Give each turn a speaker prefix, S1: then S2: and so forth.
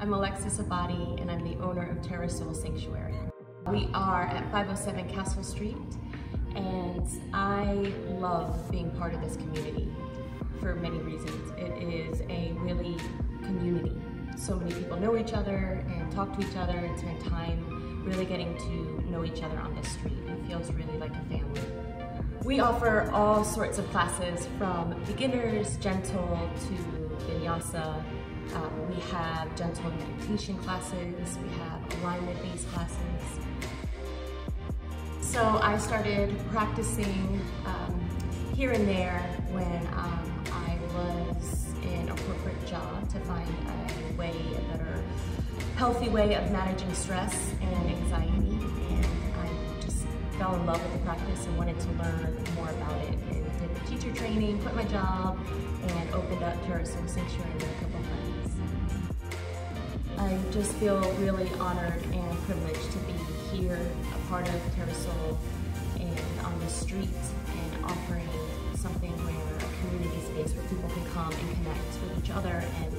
S1: I'm Alexis Abadi and I'm the owner of Terra Sol Sanctuary. We are at 507 Castle Street and I love being part of this community for many reasons. It is a really community. So many people know each other and talk to each other and spend time really getting to know each other on this street. It feels really like a family. We offer all sorts of classes from beginners, gentle to vinyasa, um, we have gentle meditation classes, we have alignment-based classes. So I started practicing um, here and there when um, I was in a corporate job to find a way, a better, healthy way of managing stress and anxiety. And I just fell in love with the practice and wanted to learn more about it. And did teacher training, quit my job, and opened up Terra Sol Sanctuary with a couple friends. Just feel really honored and privileged to be here, a part of Terra Sol, and on the street, and offering something where a community space where people can come and connect with each other and